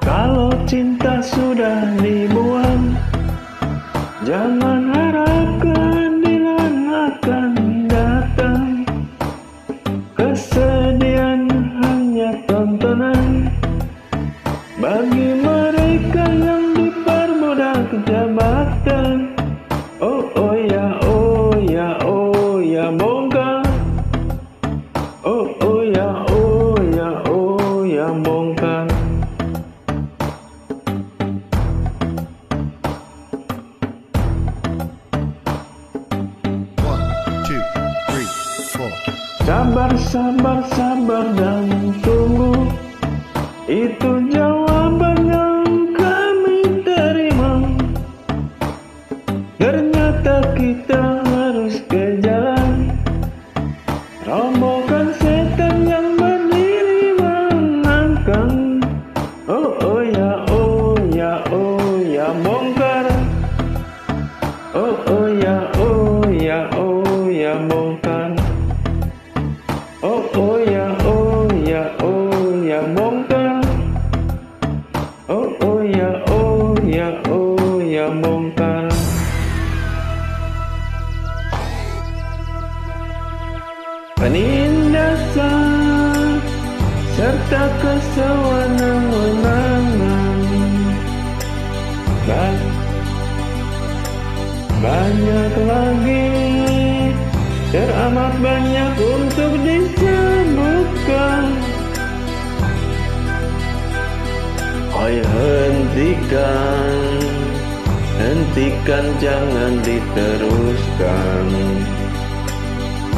Kalau cinta sudah dibuang Jangan harap Sabar, sabar, sabar dan tunggu Itu jawaban yang kami terima. Ternyata kita ya bongkar Penindasan serta kesewenang-wenangan Ba- banyak lagi teramat banyak untuk Hentikan jangan diteruskan.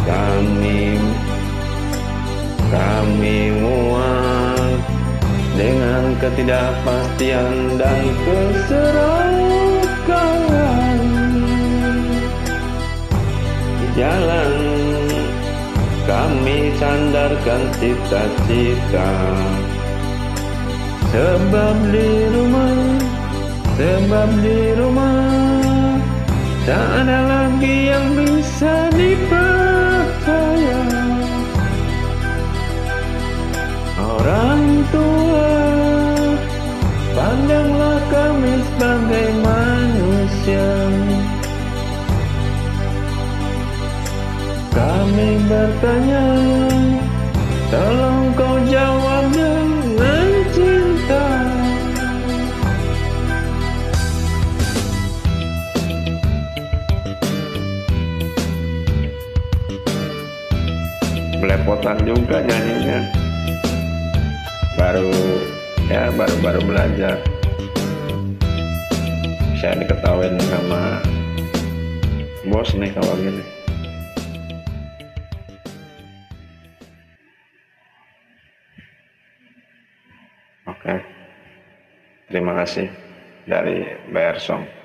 Kami Kami muak Dengan ketidakpastian dan keserakahan Di jalan Kami sandarkan cita-cita. Sebab di rumah Sebab di rumah. Tak ada lagi yang bisa dipercaya. Orang tua Pandanglah kami sebagai manusia. Kami bertanya Tolong Belepotan juga nyanyinya Baru ya baru-baru belajar Bisa diketawain sama bos nih kalau gini Oke. Terima kasih dari Bayar Song.